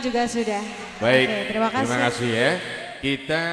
juga sudah. Baik, Oke, terima kasih. Terima kasih ya. Kita